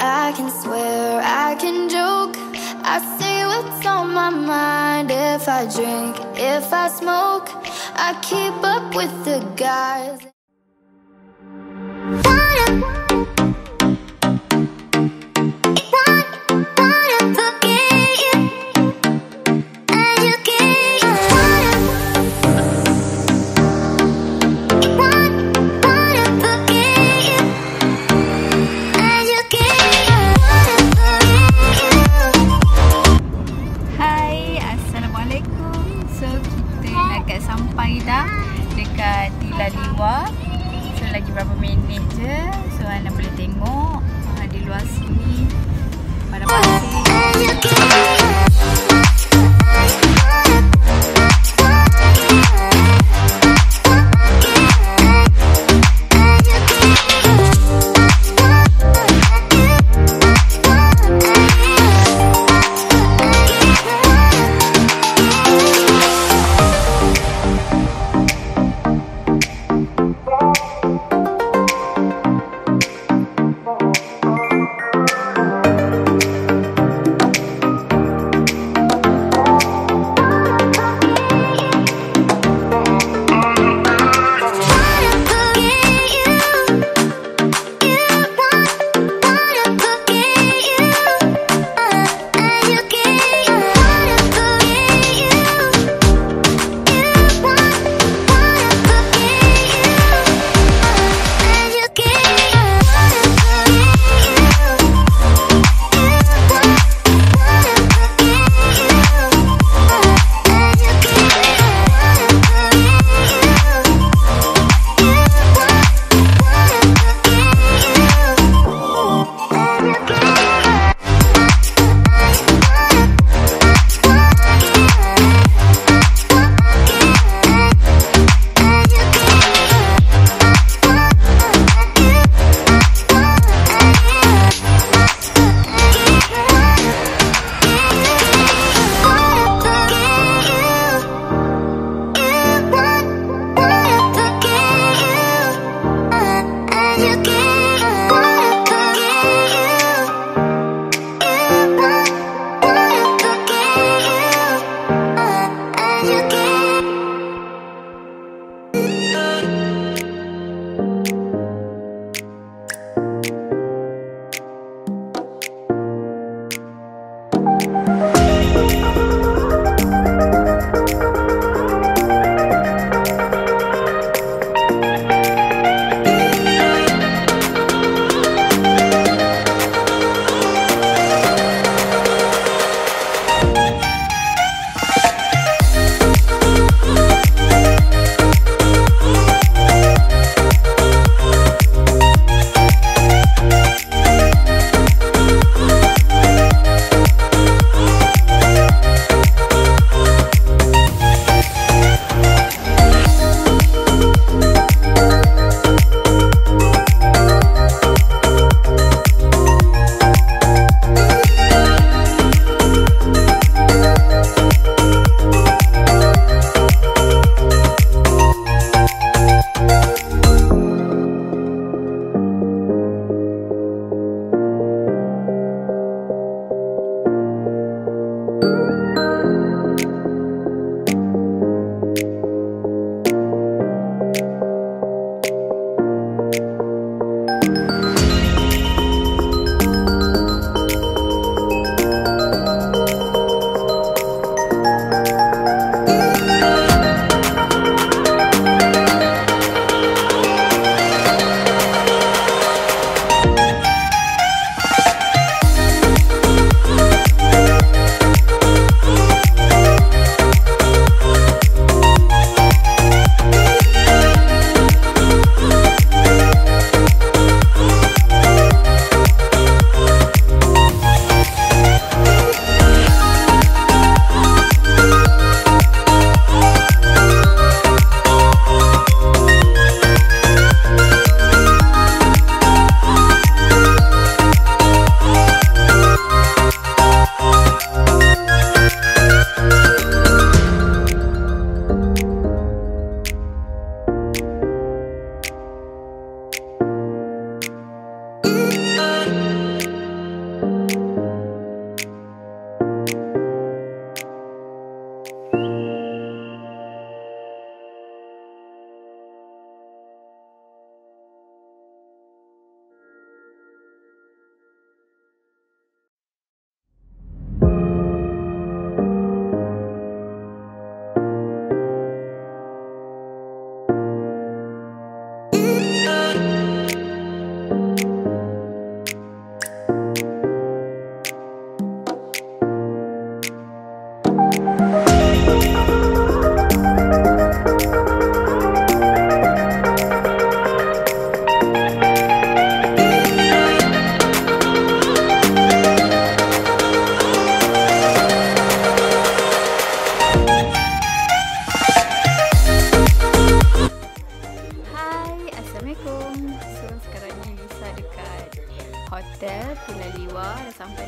I can swear, I can joke. I say what's on my mind. If I drink, if I smoke, I keep up with the guys.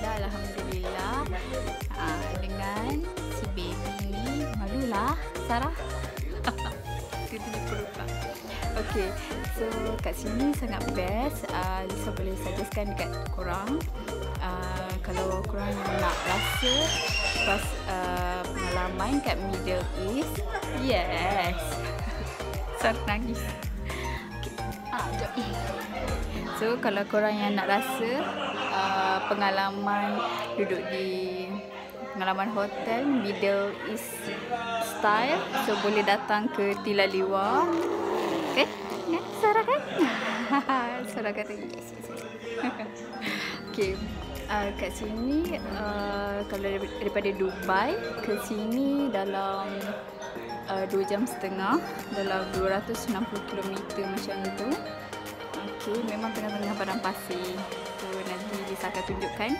Dah Alhamdulillah. Uh, dengan si baby ni malulah Sarah. Dia tunjuk perut pula Okay, so kat sini sangat best. Uh, Lisa boleh suggestkan dekat korang. Uh, Kalau korang nak rasa pas uh, pengalaman kat Middle East Yes. Sarah nangis So kalau korang yang nak rasa uh, pengalaman duduk di pengalaman hotel Middle East style so boleh datang ke Tila Liwa. Okay? Ya, Sarah kan? Sarah kata yes. yes, yes. okay. Uh, kat sini uh, kalau daripada Dubai ke sini dalam uh, 2 jam setengah dalam 260 km macam tu Okay, memang tengah-tengah padang pasir. So nanti Lisa akan tunjukkan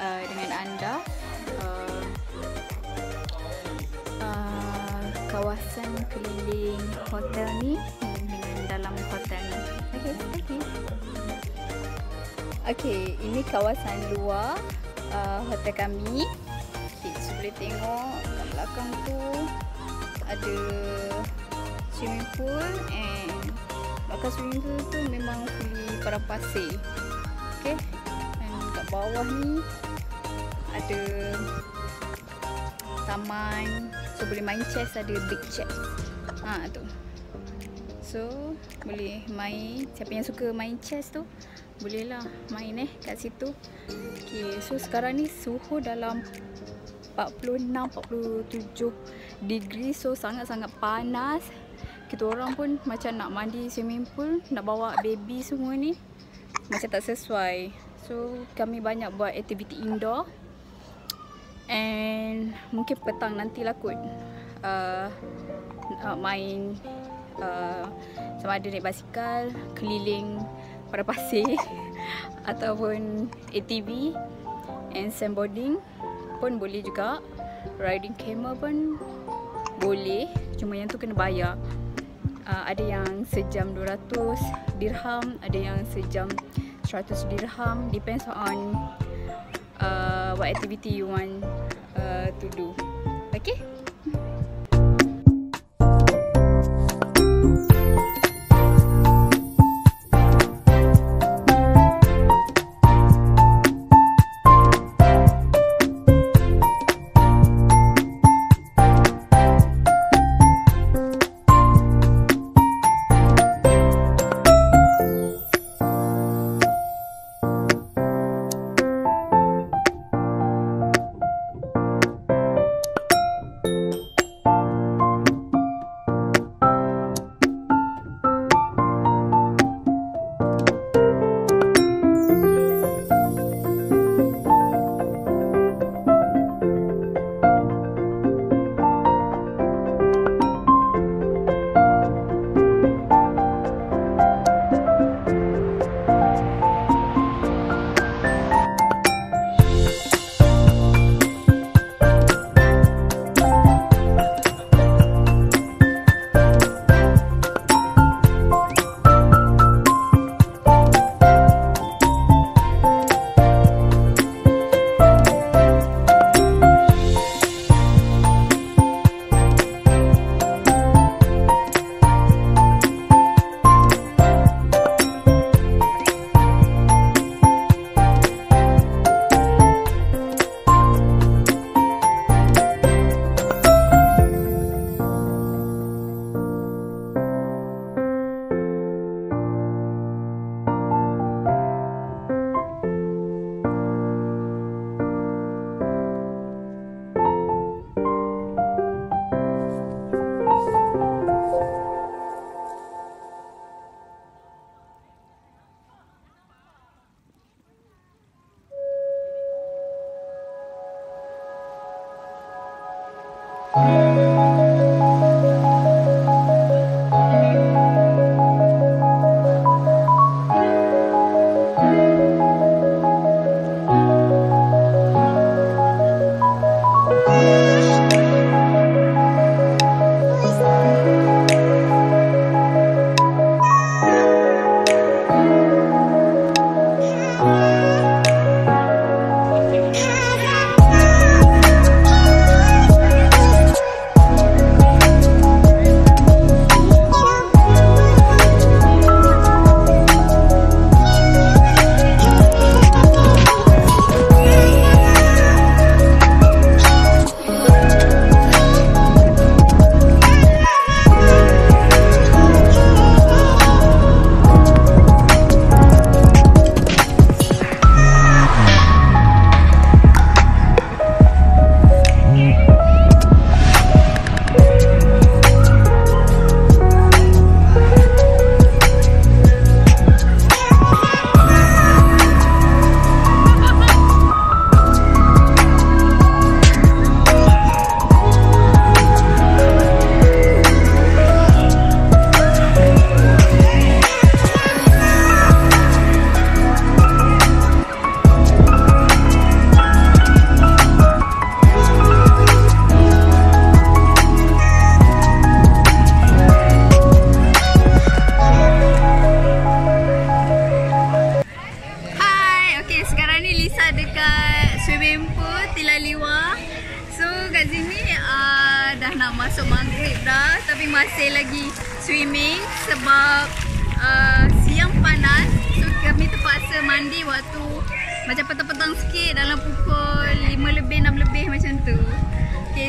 uh, dengan anda uh, uh, kawasan keliling hotel ni dengan dalam hotel ni. Okay, okay. Okay, ini kawasan luar uh, hotel kami. Okay, so boleh tengok kat belakang tu ada swimming pool and Belakang swimming pool tu memang kuli padang pasir. Okay. Dan kat bawah ni ada taman. So boleh main chess ada big chess. Ha tu. So boleh main. Siapa yang suka main chess tu boleh lah main eh kat situ. Okay. So sekarang ni suhu dalam 46 47 degree so sangat-sangat panas kita orang pun macam nak mandi swimming pool, nak bawa baby semua ni macam tak sesuai. So kami banyak buat aktiviti indoor. And mungkin petang nantilah kot uh, uh, main uh, sama ada naik basikal, keliling pada pasir ataupun ATV and sandboarding pun boleh juga. Riding camel pun boleh, cuma yang tu kena bayar uh, ada yang sejam 200 dirham, ada yang sejam 100 dirham depends on uh, what activity you want uh, to do. Okay?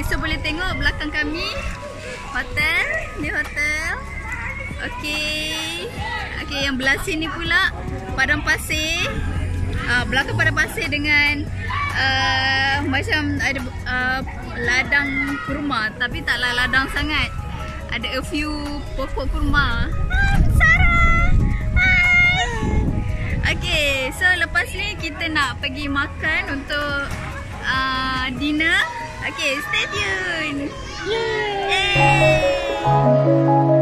So boleh tengok belakang kami. Hotel. Ni hotel. Okay Okay, yang belah sini pula padang pasir. Uh, belakang padang pasir dengan uh, macam ada uh, ladang kurma. Tapi taklah ladang sangat. Ada a few pokok kurma. Okay, so lepas ni kita nak pergi makan untuk uh, dinner Okay, stay tuned Yay! Yay!